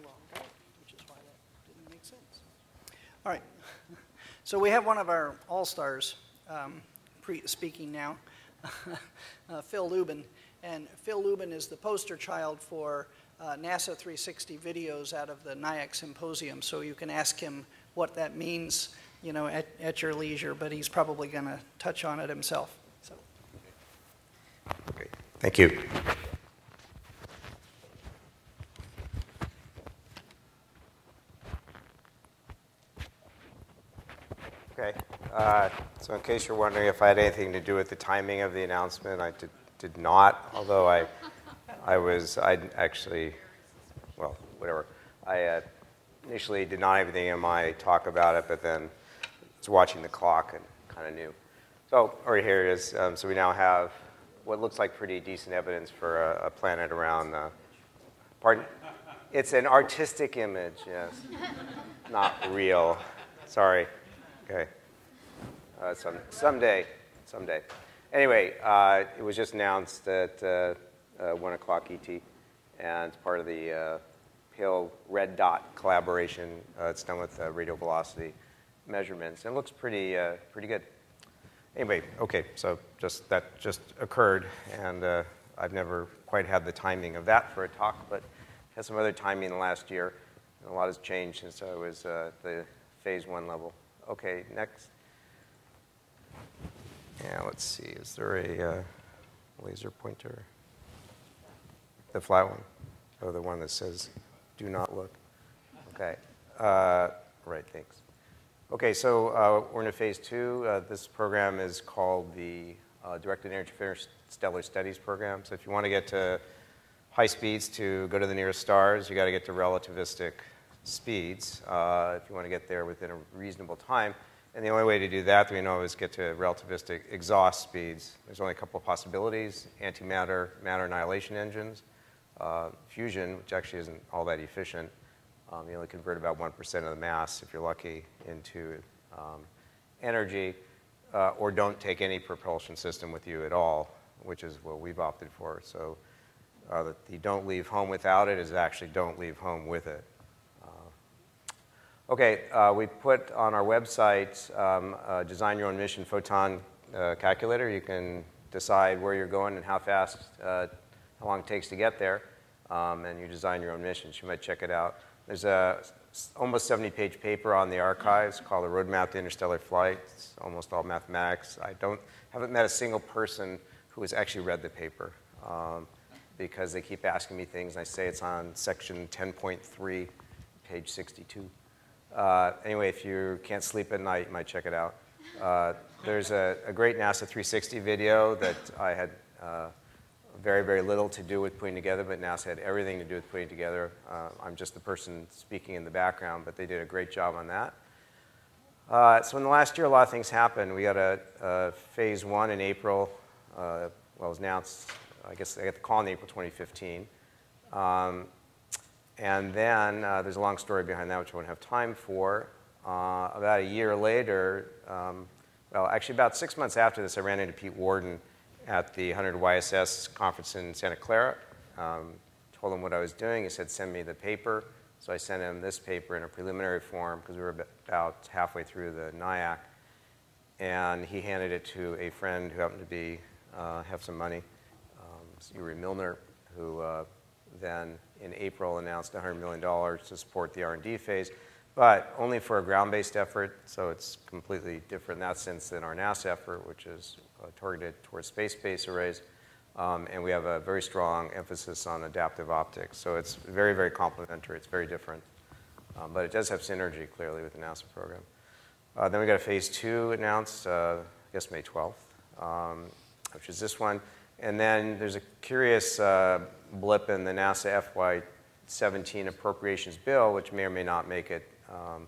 the wrong guy, which is why that didn't make sense. All right. So we have one of our all-stars um, pre- speaking now, uh, Phil Lubin. And Phil Lubin is the poster child for uh, NASA 360 videos out of the NIAC Symposium. So you can ask him what that means, you know, at, at your leisure, but he's probably going to touch on it himself. So. Okay, thank you. Okay, uh, so in case you're wondering if I had anything to do with the timing of the announcement, I did, did not, although I, I was, I actually, well, whatever. I uh, initially did not have anything in my talk about it, but then was watching the clock and kind of knew. So, here it is. Um, so we now have what looks like pretty decent evidence for a, a planet around. Uh, pardon? It's an artistic image, yes, not real. Sorry. Okay. Uh, some, someday, someday. Anyway, uh, it was just announced at uh, uh 1 o'clock ET, and it's part of the uh, Pale Red Dot collaboration. Uh, it's done with radial velocity measurements, and looks pretty, pretty good. Anyway, okay, so just that just occurred, and I've never quite had the timing of that for a talk, but had some other timing last year. And a lot has changed since I was at the phase one level. Okay, next. Yeah, let's see. Is there a uh, laser pointer? The flat one? Oh, the one that says, do not look. Okay. Uh, right, thanks. Okay, so uh, we're in phase two. Uh, this program is called the uh, Directed Energy Interstellar Studies Program. So if you want to get to high speeds to go to the nearest stars, you got to get to relativistic speeds uh, if you want to get there within a reasonable time. And the only way to do that, that we know, is get to relativistic exhaust speeds. There's only a couple of possibilities, antimatter, matter annihilation engines, uh, fusion, which actually isn't all that efficient. Um, you only convert about 1% of the mass, if you're lucky, into um, energy, uh, or don't take any propulsion system with you at all, which is what we've opted for. So uh, the don't leave home without it is actually don't leave home with it. Okay, uh, we put on our website um, design your own mission photon uh, calculator. You can decide where you're going and how fast, uh, how long it takes to get there, um, and you design your own missions. You might check it out. There's a almost 70 page paper on the archives called the Roadmap to Interstellar Flight. It's almost all mathematics. I don't, haven't met a single person who has actually read the paper um, because they keep asking me things. And I say it's on section 10.3, page 62. Uh, anyway, if you can't sleep at night, you might check it out. Uh, there's a, a, great NASA 360 video that I had uh, very, very little to do with putting together, but NASA had everything to do with putting together. Uh, I'm just the person speaking in the background, but they did a great job on that. Uh, so in the last year, a lot of things happened. We got a, a phase one in April. Uh, well, it was announced, I guess I got the call in April 2015. Um, and then uh, there's a long story behind that, which I won't have time for. Uh, about a year later, um, well, actually, about six months after this, I ran into Pete Worden at the 100 YSS conference in Santa Clara. Um, told him what I was doing. He said, send me the paper. So I sent him this paper in a preliminary form because we were about halfway through the NIAC. And he handed it to a friend who happened to be, uh, have some money, um, Yuri Milner, who uh, then in April announced $100 million to support the R&D phase, but only for a ground-based effort, so it's completely different in that sense than our NASA effort, which is uh, targeted towards space-based arrays. Um, and we have a very strong emphasis on adaptive optics. So it's very, very complementary. It's very different. Um, but it does have synergy, clearly, with the NASA program. Uh, then we got a phase two announced, uh, I guess May 12th, um, which is this one. And then there's a curious uh, blip in the NASA FY17 appropriations bill, which may or may not make it um,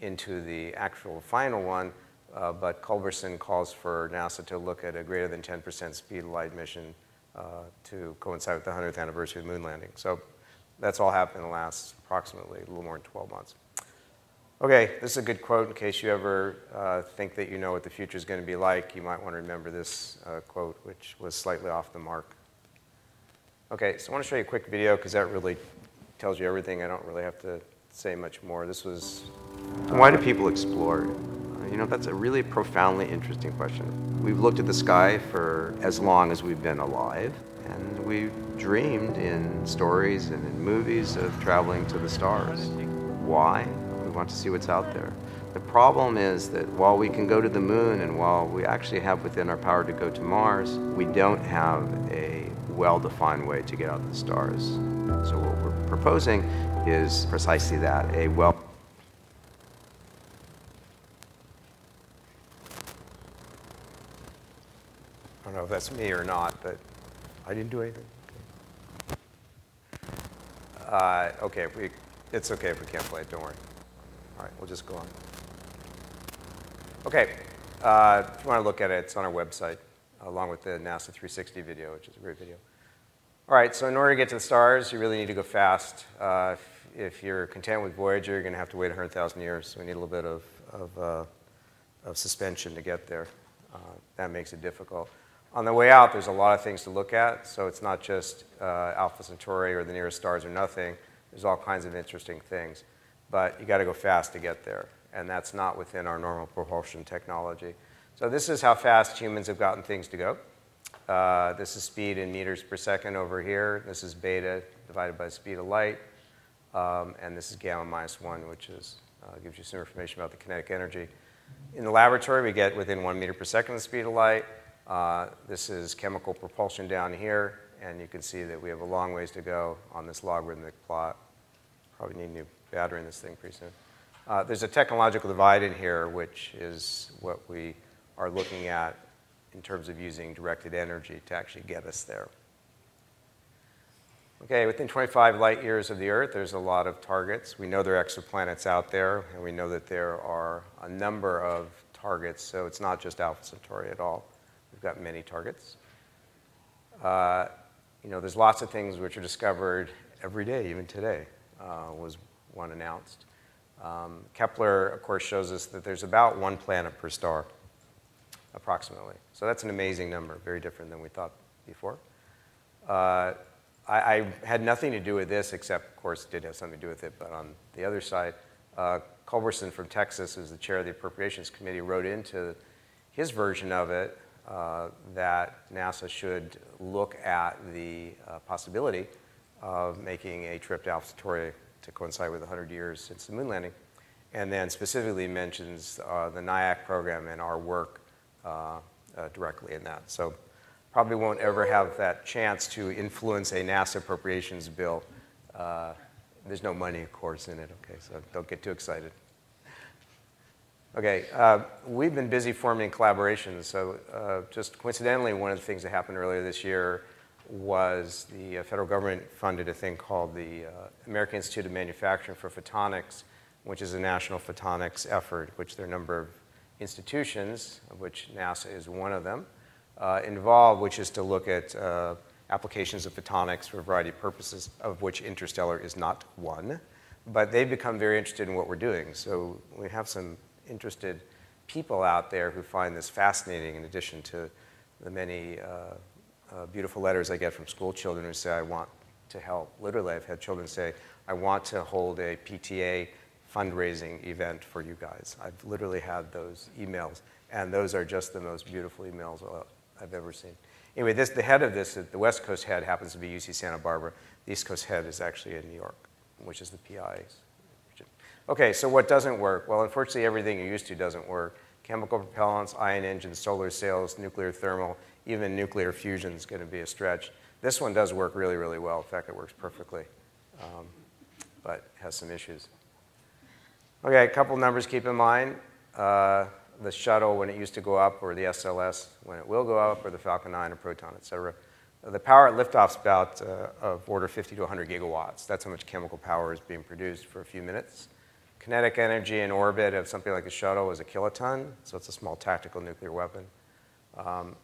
into the actual final one. Uh, but Culberson calls for NASA to look at a greater than 10% speed of light mission uh, to coincide with the 100th anniversary of the moon landing. So that's all happened in the last approximately a little more than 12 months. Okay, this is a good quote in case you ever uh, think that you know what the future is going to be like. You might want to remember this uh, quote, which was slightly off the mark. Okay, so I want to show you a quick video because that really tells you everything. I don't really have to say much more. This was, why do people explore? Uh, you know, that's a really profoundly interesting question. We've looked at the sky for as long as we've been alive, and we've dreamed in stories and in movies of traveling to the stars. Why? We want to see what's out there. The problem is that while we can go to the moon and while we actually have within our power to go to Mars, we don't have a well-defined way to get out the stars. So what we're proposing is precisely that, a well I don't know if that's me or not, but I didn't do anything. Uh, okay, if we, it's okay if we can't play it, don't worry. All right, we'll just go on. Okay, uh, if you want to look at it, it's on our website, along with the NASA 360 video, which is a great video. All right, so in order to get to the stars, you really need to go fast. Uh, if, if, you're content with Voyager, you're going to have to wait 100,000 years, so we need a little bit of, of, uh, of suspension to get there. Uh, that makes it difficult. On the way out, there's a lot of things to look at, so it's not just uh, Alpha Centauri or the nearest stars or nothing. There's all kinds of interesting things. But you got to go fast to get there, and that's not within our normal propulsion technology. So this is how fast humans have gotten things to go. Uh, this is speed in meters per second over here. This is beta divided by speed of light. Um, and this is gamma minus 1, which is, uh, gives you some information about the kinetic energy. In the laboratory, we get within 1 meter per second the speed of light. Uh, this is chemical propulsion down here, and you can see that we have a long ways to go on this logarithmic plot. Probably need a new battery in this thing pretty soon. Uh, there's a technological divide in here, which is what we are looking at in terms of using directed energy to actually get us there. Okay, within 25 light years of the Earth, there's a lot of targets. We know there are exoplanets out there, and we know that there are a number of targets, so it's not just Alpha Centauri at all. We've got many targets. Uh, you know, there's lots of things which are discovered every day, even today, uh, was one announced. Um, Kepler, of course, shows us that there's about one planet per star, approximately. So that's an amazing number, very different than we thought before. Uh, I, I, had nothing to do with this, except, of course, did have something to do with it, but on the other side, uh, Culberson from Texas, who's the chair of the Appropriations Committee, wrote into his version of it uh, that NASA should look at the uh, possibility of making a trip to Alpha Centauri to coincide with 100 years since the moon landing, and then specifically mentions uh, the NIAC program and our work directly in that. So probably won't ever have that chance to influence a NASA appropriations bill. Uh, there's no money, of course, in it, okay, so don't get too excited. Okay, uh, we've been busy forming collaborations. So, uh, just coincidentally, one of the things that happened earlier this year was the uh, federal government funded a thing called the uh, American Institute of Manufacturing for Photonics, which is a national photonics effort, which there are a number of institutions, of which NASA is one of them, uh, involved, which is to look at uh, applications of photonics for a variety of purposes, of which interstellar is not one. But they've become very interested in what we're doing. So we have some interested people out there who find this fascinating in addition to the many uh, uh, beautiful letters I get from school children who say, I want to help. Literally, I've had children say, I want to hold a PTA fundraising event for you guys. I've literally had those emails, and those are just the most beautiful emails uh, I've ever seen. Anyway, this, the head of this, the West Coast head happens to be UC Santa Barbara. The East Coast head is actually in New York, which is the PI's Okay, so what doesn't work? Well, unfortunately, everything you're used to doesn't work. Chemical propellants, ion engines, solar sails, nuclear thermal, even nuclear fusion is going to be a stretch. This one does work really, really well. In fact, it works perfectly, um, but has some issues. Okay, a couple numbers keep in mind. Uh, the shuttle, when it used to go up, or the SLS, when it will go up, or the Falcon 9 or Proton, et cetera. The power at liftoff is about uh, of order 50 to 100 gigawatts. That's how much chemical power is being produced for a few minutes. Kinetic energy in orbit of something like a shuttle is a kiloton, so it's a small tactical nuclear weapon. Um,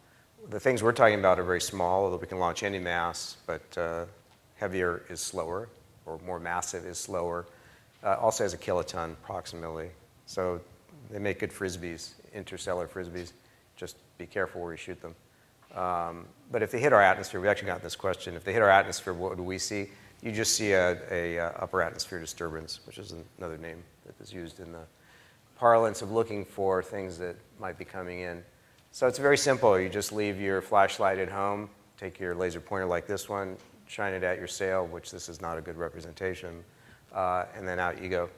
the things we're talking about are very small, although we can launch any mass, but uh, heavier is slower, or more massive is slower. Uh, also has a kiloton approximately. So they make good frisbees, interstellar frisbees. Just be careful where you shoot them. Um, but if they hit our atmosphere, we actually got this question, if they hit our atmosphere, what do we see? you just see a, a uh, upper atmosphere disturbance, which is another name that is used in the parlance of looking for things that might be coming in. So it's very simple. You just leave your flashlight at home, take your laser pointer like this one, shine it at your sail, which this is not a good representation, uh, and then out you go.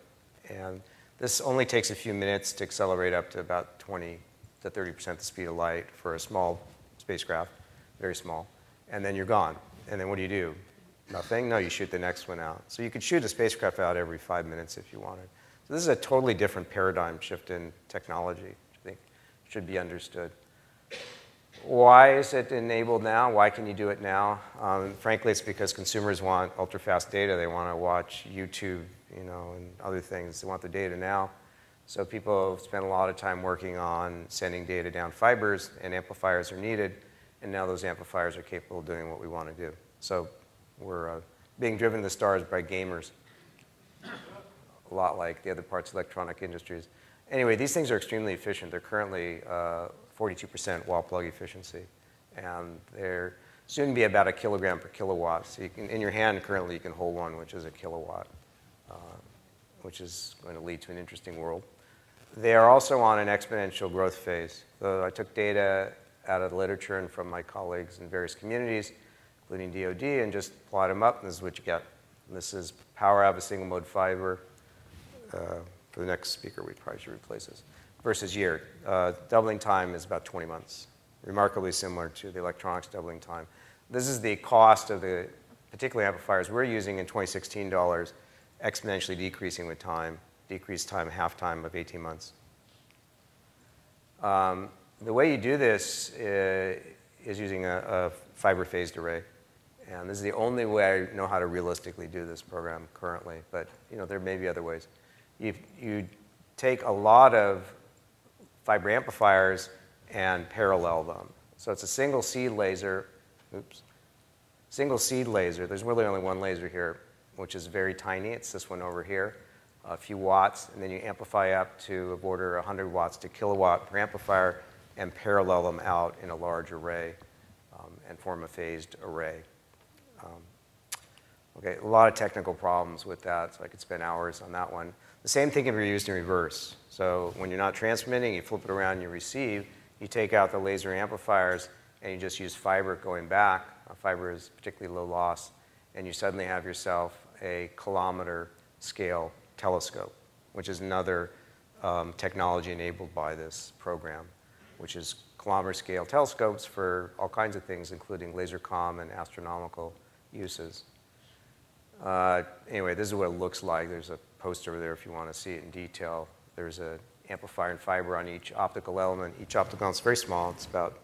And this only takes a few minutes to accelerate up to about 20 to 30% the speed of light for a small spacecraft, very small. And then you're gone. And then what do you do? Nothing? No, you shoot the next one out. So you could shoot a spacecraft out every five minutes if you wanted. So this is a totally different paradigm shift in technology, which I think should be understood. Why is it enabled now? Why can you do it now? Um, frankly, it's because consumers want ultra-fast data. They want to watch YouTube, you know, and other things. They want the data now. So people spend a lot of time working on sending data down fibers, and amplifiers are needed. And now those amplifiers are capable of doing what we want to do. So we're uh, being driven to the stars by gamers, a lot like the other parts of electronic industries. Anyway, these things are extremely efficient. They're currently uh, 42% wall plug efficiency. And they're soon be about a kilogram per kilowatt. So you can, in your hand currently you can hold one, which is a kilowatt, uh, which is going to lead to an interesting world. They are also on an exponential growth phase. So I took data out of the literature and from my colleagues in various communities, including DoD, and just plot them up, and this is what you get. And this is power out of a single mode fiber. Uh, for the next speaker, we probably should replace this versus year. Uh, doubling time is about 20 months, remarkably similar to the electronics doubling time. This is the cost of the particular amplifiers we're using in 2016 dollars, exponentially decreasing with time, decreased time, half time of 18 months. Um, the way you do this is, uh, is using a, a fiber phased array. And this is the only way I know how to realistically do this program currently, but you know, there may be other ways. You, you take a lot of fiber amplifiers and parallel them. So it's a single seed laser, oops, single seed laser. There's really only one laser here, which is very tiny. It's this one over here, a few watts, and then you amplify up to a border 100 watts to kilowatt per amplifier and parallel them out in a large array um, and form a phased array. Um, okay, a lot of technical problems with that, so I could spend hours on that one. The same thing can be used in reverse. So when you're not transmitting, you flip it around, you receive, you take out the laser amplifiers, and you just use fiber going back. fiber is particularly low loss, and you suddenly have yourself a kilometer scale telescope, which is another um, technology enabled by this program, which is kilometer scale telescopes for all kinds of things, including laser comm and astronomical uses. Uh, anyway, this is what it looks like. There's a poster over there if you want to see it in detail. There's an amplifier and fiber on each optical element. Each optical element is very small. It's about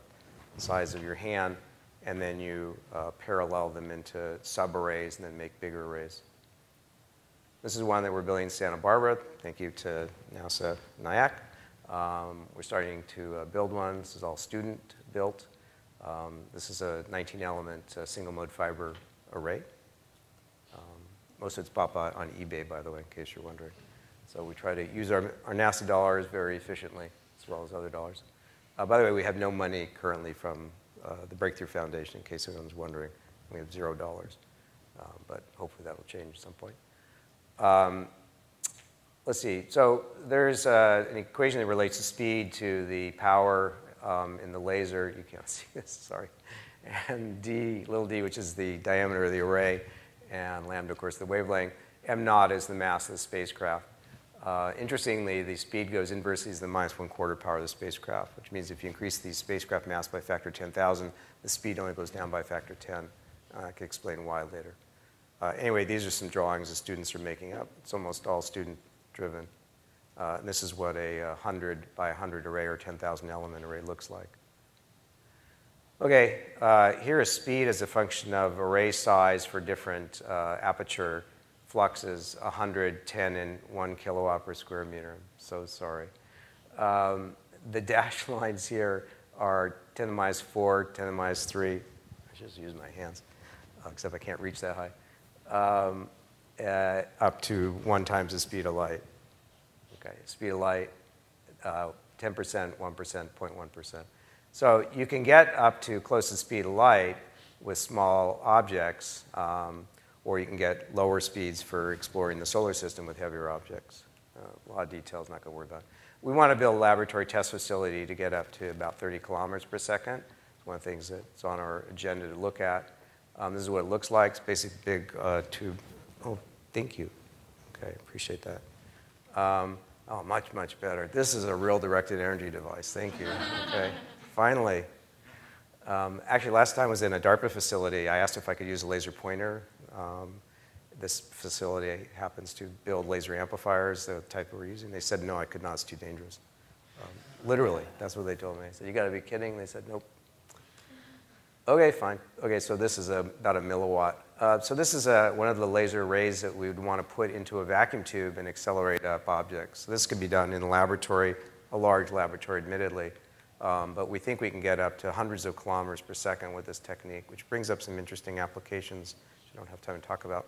the size of your hand. And then you uh, parallel them into subarrays and then make bigger arrays. This is one that we're building in Santa Barbara. Thank you to NASA NIAC. Um, we're starting to uh, build one. This is all student built. Um, this is a 19 element uh, single mode fiber array. Most of it's bought on eBay, by the way, in case you're wondering. So we try to use our, our NASA dollars very efficiently, as well as other dollars. Uh, by the way, we have no money currently from uh, the Breakthrough Foundation, in case anyone's wondering. We have zero dollars, uh, but hopefully that'll change at some point. Um, let's see. So there's uh, an equation that relates the speed to the power um, in the laser. You can't see this, sorry. And d, little d, which is the diameter of the array and lambda, of course, the wavelength. M naught is the mass of the spacecraft. Uh, interestingly, the speed goes inversely to the minus one quarter power of the spacecraft, which means if you increase the spacecraft mass by factor 10,000, the speed only goes down by factor 10. Uh, I can explain why later. Uh, anyway, these are some drawings the students are making up. It's almost all student driven. Uh, and this is what a 100 by 100 array or 10,000 element array looks like. Okay, uh, here is speed as a function of array size for different uh, aperture fluxes, 110 and 1 kilowatt per square meter. So sorry. Um, the dashed lines here are 10 to the minus 4, 10 to the minus 3. I just use my hands, uh, except I can't reach that high. Um, uh, up to 1 times the speed of light. Okay, speed of light, 10%, 1%, 0.1%. So you can get up to close to speed of light with small objects, um, or you can get lower speeds for exploring the solar system with heavier objects. Uh, a lot of details, not going to worry about. We want to build a laboratory test facility to get up to about 30 kilometers per second. It's one of the things that's on our agenda to look at. Um, this is what it looks like. It's basically a big uh, tube. Oh, thank you. Okay, appreciate that. Um, oh, much, much better. This is a real directed energy device. Thank you. Okay, finally. Um, actually, last time I was in a DARPA facility. I asked if I could use a laser pointer. Um, this facility happens to build laser amplifiers, the type we're using. They said, no, I could not, it's too dangerous. Um, literally, that's what they told me. I said, you gotta be kidding. They said, nope. Okay, fine. Okay, so this is a, about a milliwatt. Uh, so this is a, one of the laser arrays that we would want to put into a vacuum tube and accelerate up objects. So this could be done in a laboratory, a large laboratory, admittedly. Um, but we think we can get up to hundreds of kilometers per second with this technique, which brings up some interesting applications I don't have time to talk about.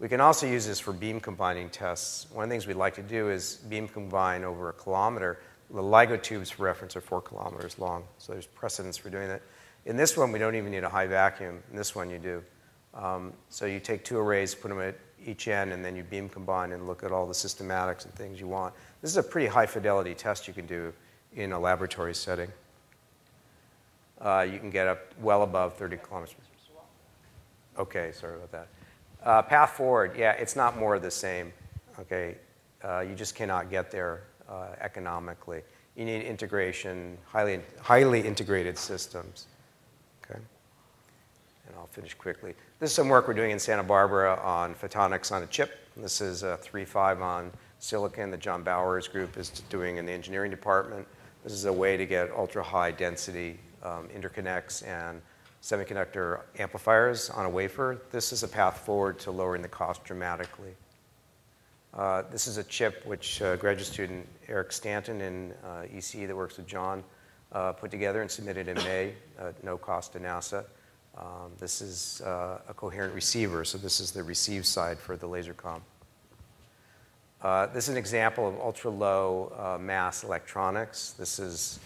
We can also use this for beam combining tests. One of the things we'd like to do is beam combine over a kilometer. The LIGO tubes, for reference, are four kilometers long, so there's precedence for doing that. In this one, we don't even need a high vacuum. In this one, you do. Um, so you take two arrays, put them at each end, and then you beam combine and look at all the systematics and things you want. This is a pretty high fidelity test you can do in a laboratory setting. Uh, you can get up well above 30 kilometers. Okay, sorry about that. Uh, path forward, yeah, it's not more of the same. Okay, uh, you just cannot get there uh, economically. You need integration, highly, highly integrated systems. Okay, and I'll finish quickly. This is some work we're doing in Santa Barbara on photonics on a chip. This is a III-V on silicon that John Bowers group is doing in the engineering department. This is a way to get ultra high density um, interconnects and semiconductor amplifiers on a wafer. This is a path forward to lowering the cost dramatically. Uh, this is a chip which uh, graduate student Eric Stanton in uh, EC that works with John uh, put together and submitted in May, uh, no cost to NASA. Um, this is uh, a coherent receiver, so this is the receive side for the laser com. this is an example of ultra-low mass electronics. This is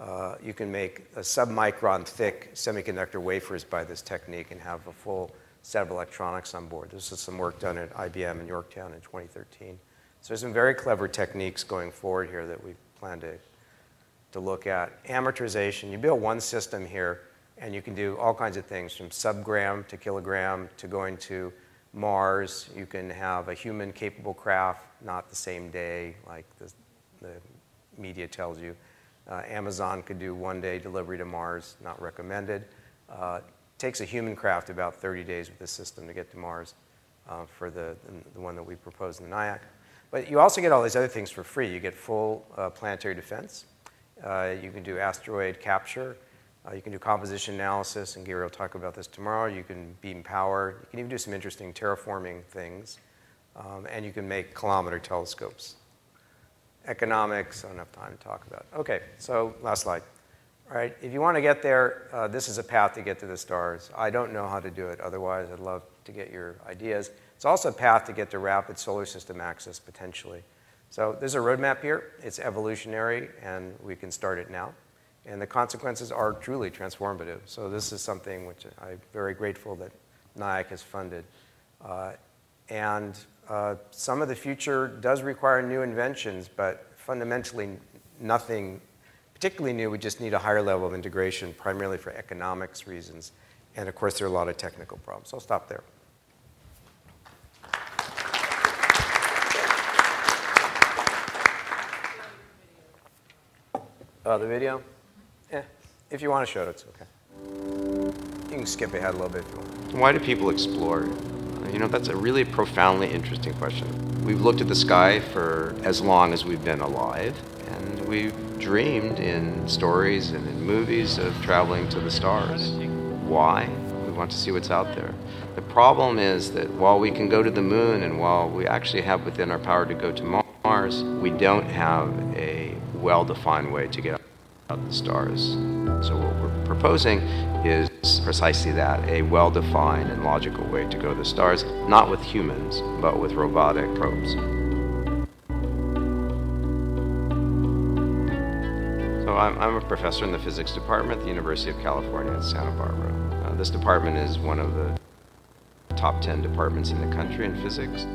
uh, you can make a submicron thick semiconductor wafers by this technique and have a full set of electronics on board. This is some work done at IBM in Yorktown in 2013. So there's some very clever techniques going forward here that we plan to, to look at. Amortization, you build one system here and you can do all kinds of things from subgram to kilogram to going to Mars. You can have a human capable craft, not the same day like the, the media tells you. Uh, Amazon could do one day delivery to Mars, not recommended. Uh, takes a human craft about 30 days with this system to get to Mars uh, for the, the one that we proposed in the NIAC. But you also get all these other things for free. You get full uh, planetary defense. Uh, you can do asteroid capture. Uh, you can do composition analysis, and Gary will talk about this tomorrow. You can beam power. You can even do some interesting terraforming things. Um, and you can make kilometer telescopes economics, I don't have time to talk about. Okay, so last slide. All right, if you want to get there, uh, this is a path to get to the stars. I don't know how to do it. Otherwise, I'd love to get your ideas. It's also a path to get to rapid solar system access potentially. So there's a roadmap here. It's evolutionary, and we can start it now. And the consequences are truly transformative. So this is something which I'm very grateful that NIAC has funded. Uh, and uh, some of the future does require new inventions, but fundamentally nothing particularly new. We just need a higher level of integration, primarily for economics reasons. And of course, there are a lot of technical problems. So I'll stop there. Uh, the video? Yeah. If you want to show it, it's okay. You can skip ahead a little bit if you want. Why do people explore? You know, that's a really profoundly interesting question. We've looked at the sky for as long as we've been alive, and we've dreamed in stories and in movies of traveling to the stars. Why? We want to see what's out there. The problem is that while we can go to the moon and while we actually have within our power to go to Mars, we don't have a well defined way to get out the stars. So, what we're proposing is precisely that a well defined and logical way to go to the stars, not with humans, but with robotic probes. So, I'm, I'm a professor in the physics department at the University of California at Santa Barbara. Uh, this department is one of the top 10 departments in the country in physics.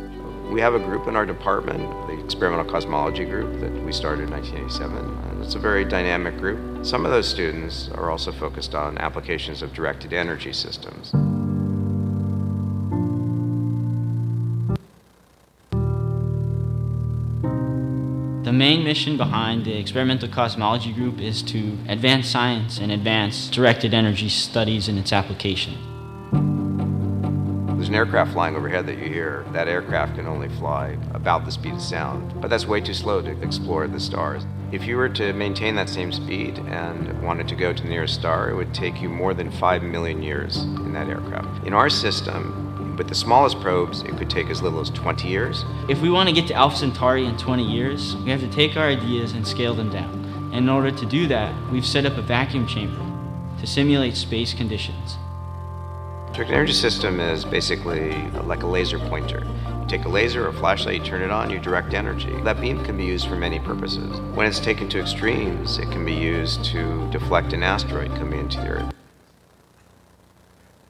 We have a group in our department, the Experimental Cosmology Group, that we started in 1987. And it's a very dynamic group. Some of those students are also focused on applications of directed energy systems. The main mission behind the Experimental Cosmology Group is to advance science and advance directed energy studies and its application. There's an aircraft flying overhead that you hear. That aircraft can only fly about the speed of sound, but that's way too slow to explore the stars. If you were to maintain that same speed and wanted to go to the nearest star, it would take you more than 5 million years in that aircraft. In our system, with the smallest probes, it could take as little as 20 years. If we want to get to Alpha Centauri in 20 years, we have to take our ideas and scale them down. And in order to do that, we've set up a vacuum chamber to simulate space conditions. Directed energy system is basically like a laser pointer. You take a laser or a flashlight, you turn it on, you direct energy. That beam can be used for many purposes. When it's taken to extremes, it can be used to deflect an asteroid coming into the Earth.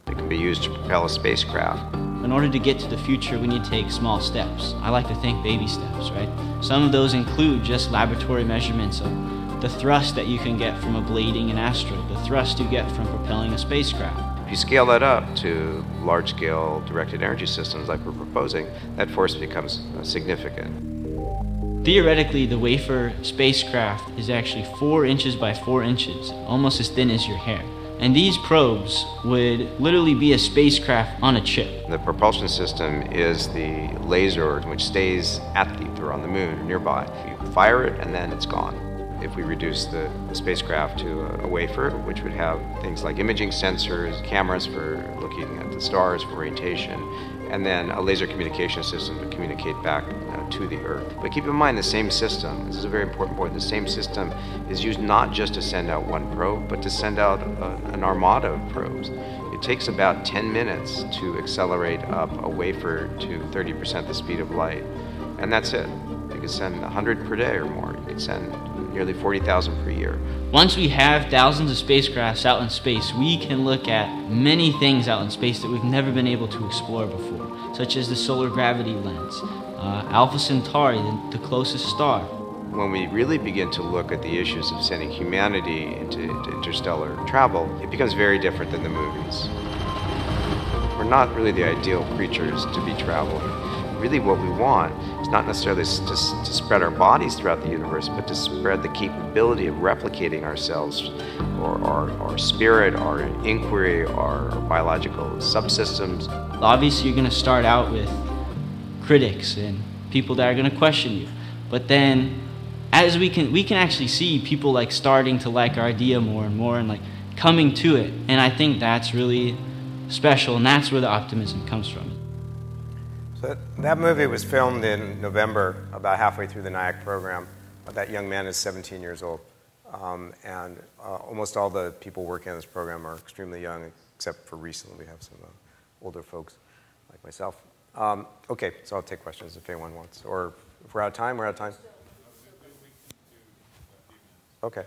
It can be used to propel a spacecraft. In order to get to the future, we need to take small steps. I like to think baby steps, right? Some of those include just laboratory measurements of the thrust that you can get from ablating an asteroid, the thrust you get from propelling a spacecraft. If you scale that up to large scale directed energy systems like we're proposing, that force becomes uh, significant. Theoretically, the wafer spacecraft is actually four inches by four inches, almost as thin as your hair. And these probes would literally be a spacecraft on a chip. The propulsion system is the laser which stays at the or on the moon or nearby. You fire it and then it's gone. If we reduce the, the spacecraft to a, a, wafer, which would have things like imaging sensors, cameras for looking at the stars for orientation, and then a laser communication system to communicate back uh, to the Earth. But keep in mind the same system, this is a very important point, the same system is used not just to send out one probe, but to send out a, an armada of probes. It takes about 10 minutes to accelerate up a wafer to 30% the speed of light, and that's it. You can send 100 per day or more. You can send nearly 40,000 per year. Once we have thousands of spacecrafts out in space, we can look at many things out in space that we've never been able to explore before, such as the solar gravity lens, uh, Alpha Centauri, the, the closest star. When we really begin to look at the issues of sending humanity into, into interstellar travel, it becomes very different than the movies. We're not really the ideal creatures to be traveling really what we want is not necessarily to, to, spread our bodies throughout the universe, but to spread the capability of replicating ourselves, or our, our spirit, our inquiry, our, our biological subsystems. Obviously, you're going to start out with critics and people that are going to question you, but then as we can we can actually see people like starting to like our idea more and more and like coming to it. And i think that's really special and that's where the optimism comes from that, that movie was filmed in November, about halfway through the NIAC program. That young man is 17 years old. Um, and uh, almost all the people working on this program are extremely young, except for recently we have some uh, older folks like myself. Um, okay, so I'll take questions if anyone wants. Or if we're out of time, we're out of time. Okay,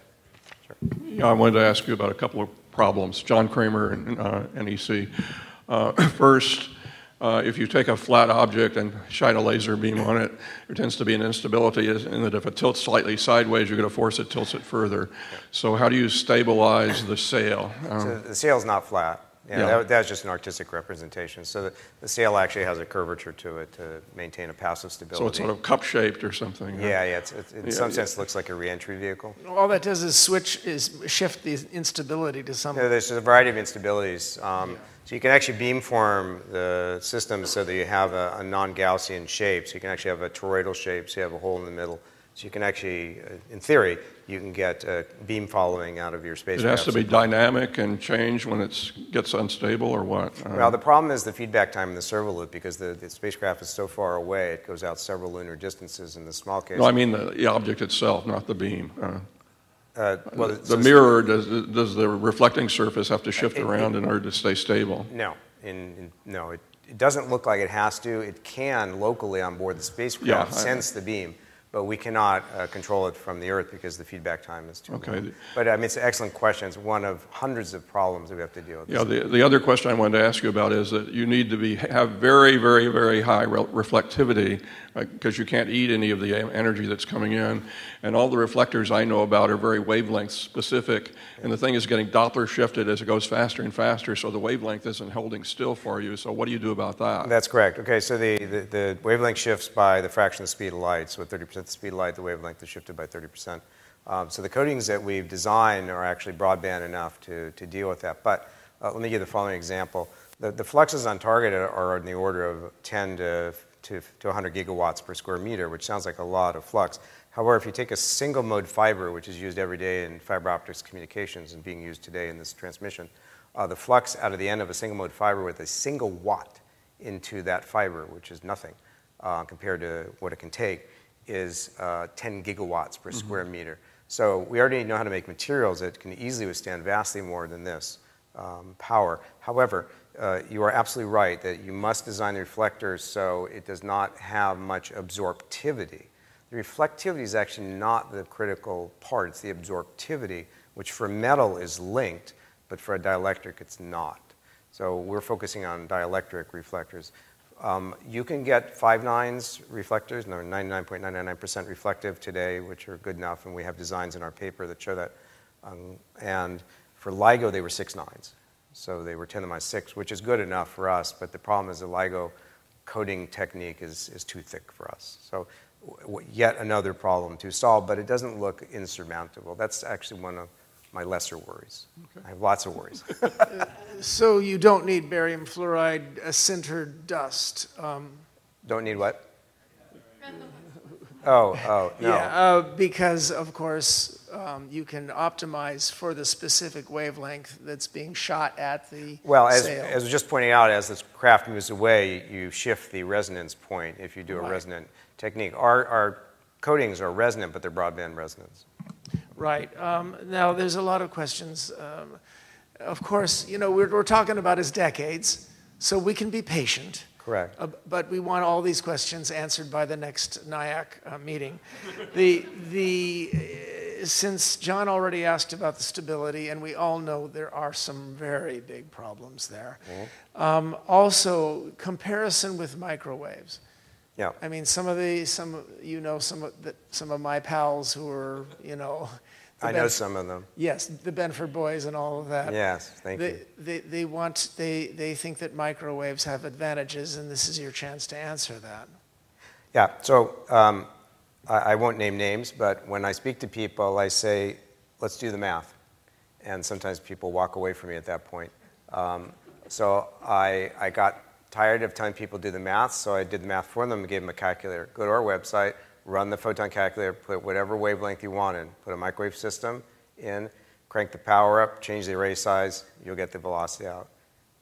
sure. Yeah, I wanted to ask you about a couple of problems. John Cramer and uh, NEC. Uh, first, uh, if you take a flat object and shine a laser beam on it, there tends to be an instability in that if it tilts slightly sideways, you're going to force it tilts it further. So how do you stabilize the sail? Um, so the sail's not flat. Yeah, yeah. That, that's just an artistic representation. So the, the, sail actually has a curvature to it to maintain a passive stability. So it's sort of cup-shaped or something. Yeah, yeah. It's, it's, in yeah, some yeah. sense, looks like a reentry vehicle. All that does is switch, is shift the instability to some. Yeah, there's a variety of instabilities. Um, so you can actually beamform the system so that you have a, a non-Gaussian shape. So you can actually have a toroidal shape, so you have a hole in the middle. So you can actually, uh, in theory, you can get beam following out of your spacecraft. It has to be dynamic and change when it gets unstable or what? Uh, well, the problem is the feedback time in the servo loop because the, the, spacecraft is so far away, it goes out several lunar distances in the small case. No, I mean the, the object itself, not the beam. Uh, uh, well, the, mirror, does, does the reflecting surface have to shift it, around it, in order to stay stable? No, in, in, no, it, it, doesn't look like it has to. It can locally on board the spacecraft yeah, sense I, the beam, but we cannot uh, control it from the Earth because the feedback time is too Okay. long. But I mean, it's an excellent question. It's one of hundreds of problems that we have to deal with. Yeah, the, the other question I wanted to ask you about is that you need to be, have very, very, very high re- reflectivity because you can't eat any of the energy that's coming in. And all the reflectors I know about are very wavelength specific. And the thing is getting Doppler shifted as it goes faster and faster, so the wavelength isn't holding still for you. So what do you do about that? That's correct. Okay, so the, the, the wavelength shifts by the fraction of the speed of light. So the speed of light, the wavelength is shifted by 30%. Um, so the coatings that we've designed are actually broadband enough to, to deal with that. But uh, let me give the following example. The, the fluxes on target are, are in the order of 10 to, to, to 100 gigawatts per square meter, which sounds like a lot of flux. However, if you take a single mode fiber, which is used every day in fiber optics communications and being used today in this transmission, uh, the flux out of the end of a single mode fiber with a single watt into that fiber, which is nothing uh, compared to what it can take, is uh, 10 gigawatts per square meter. So we already know how to make materials that can easily withstand vastly more than this um, power. However, uh, you are absolutely right that you must design the reflectors so it does not have much absorptivity. The reflectivity is actually not the critical part, it's the absorptivity, which for metal is linked, but for a dielectric it's not. So we're focusing on dielectric reflectors. Um, you can get five nines reflectors, and they're 99.999% reflective today, which are good enough, and we have designs in our paper that show that. Um, and for LIGO, they were six nines. So they were 10 to the minus 6, which is good enough for us, but the problem is the LIGO coating technique is, is too thick for us. So yet another problem to solve, but it doesn't look insurmountable. That's actually one of my lesser worries. I have lots of worries. So you don't need barium fluoride uh, sintered dust? um, Don't need what? Oh, oh, no. Yeah, uh, because of course, um, you can optimize for the specific wavelength that's being shot at the Well, as, sail. as was just pointing out, as this craft moves away, you shift the resonance point if you do a Right. resonant technique. Our, our coatings are resonant, but they're broadband resonance. Right. Um, now, there's a lot of questions. Um, of course, you know, we're, we're talking about is decades, so we can be patient. Correct. Uh, but we want all these questions answered by the next NIAC uh, meeting. The, the, uh, since John already asked about the stability, and we all know there are some very big problems there. Um, also, comparison with microwaves. Yeah. I mean, some of the, some, you know, some of the, some of my pals who are, you know. I know some of them. Yes, the Benford boys and all of that. Yes, thank they, you. They, they want, they, they think that microwaves have advantages, and this is your chance to answer that. Yeah, so um, I, I won't name names, but when I speak to people, I say, let's do the math. And sometimes people walk away from me at that point. Um, so I, I got tired of telling people to do the math, so I did the math for them and gave them a calculator. Go to our website, run the photon calculator, put whatever wavelength you want in, put a microwave system in, crank the power up, change the array size, you'll get the velocity out.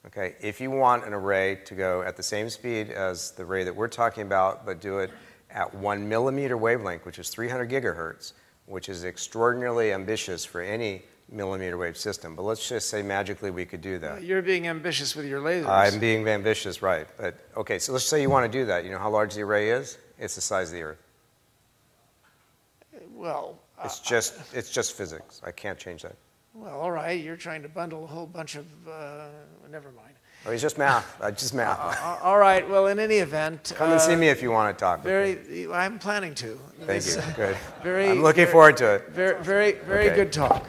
Okay, if you want an array to go at the same speed as the array that we're talking about, but do it at one millimeter wavelength, which is 300 gigahertz, which is extraordinarily ambitious for any millimeter wave system. But let's just say magically we could do that. You're being ambitious with your lasers. I'm being ambitious, right? But okay, so let's say you want to do that. You know how large the array is? It's the size of the Earth. well, uh, It's just, it's just physics. I can't change that. well, all right. You're trying to bundle a whole bunch of. Uh, never mind. Oh, it's just math. Uh, just math. Uh, all right. Well, in any event. Come and see uh, me if you want to talk. Very. I'm planning to. Thank you. Good. Very. I'm looking very- forward to it. Very, very, very Okay. good talk.